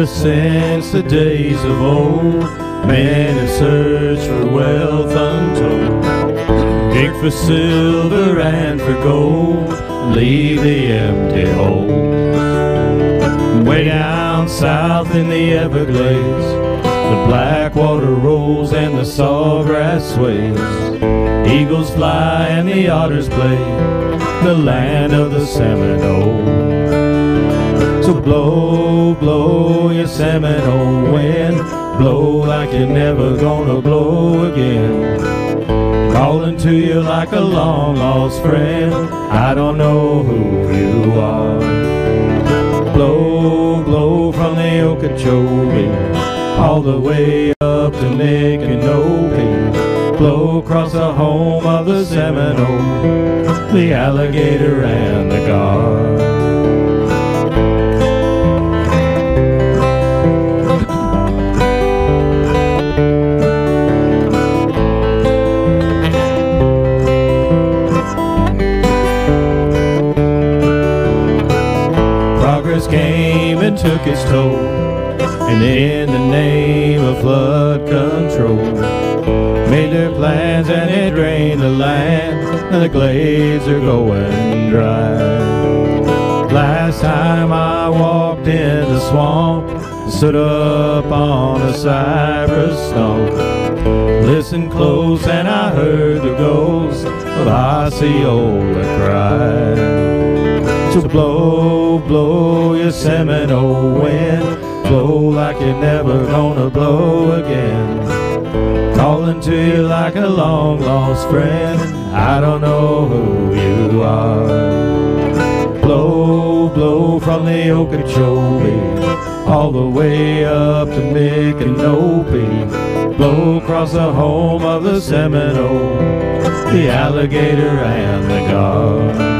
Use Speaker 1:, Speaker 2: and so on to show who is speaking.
Speaker 1: Ever since the days of old, men have searched for wealth untold. Dig for silver and for gold, leave the empty holes. Way down south in the Everglades, the black water rolls and the sawgrass sways. Eagles fly and the otters play, the land of the Seminole. So blow, blow your Seminole wind, blow like you're never gonna blow again. Calling to you like a long lost friend, I don't know who you are. Blow, blow from the Okeechobee, all the way up to Micanopy. Blow across the home of the Seminole, the alligator and the gar. Came and took its toll, and in the name of flood control, made their plans and it drained the land, and the glades are going dry. Last time I walked in the swamp, stood up on a cypress stump, listened close, and I heard the ghost of Osceola cry. So blow, blow your Seminole wind, blow like you're never gonna blow again. Calling to you like a long lost friend, I don't know who you are. Blow, blow from the Okeechobee, all the way up to Micanopy. Blow across the home of the Seminole, the alligator and the gar.